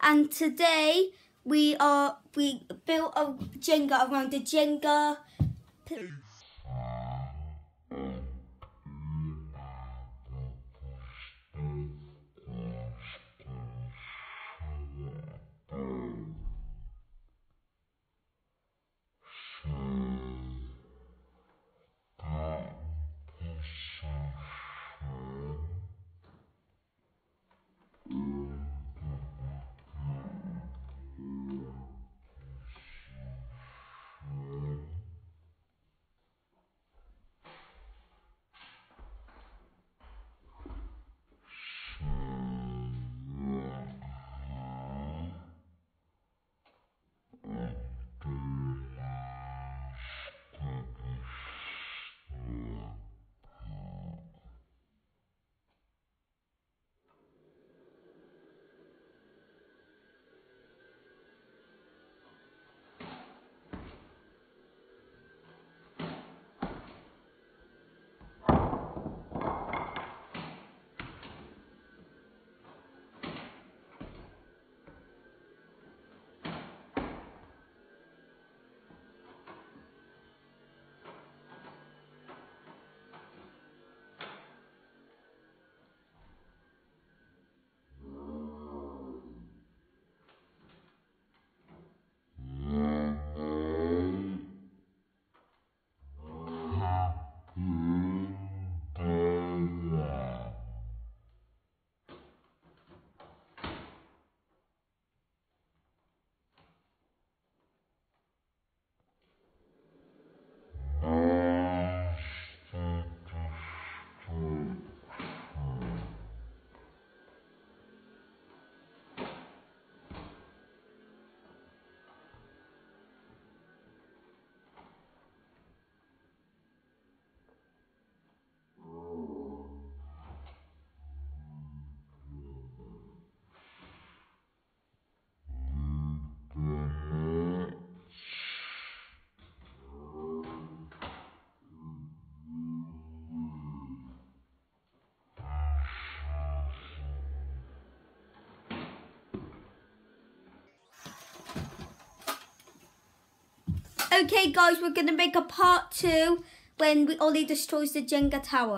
and today we are we built a Jenga around the Jenga. Okay, guys, we're gonna make a part two when we Oli destroys the Jenga tower.